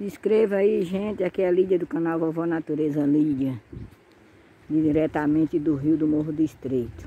Se inscreva aí, gente. Aqui é a Lídia do canal Vovó Natureza Lídia. Diretamente do Rio do Morro do Estreito.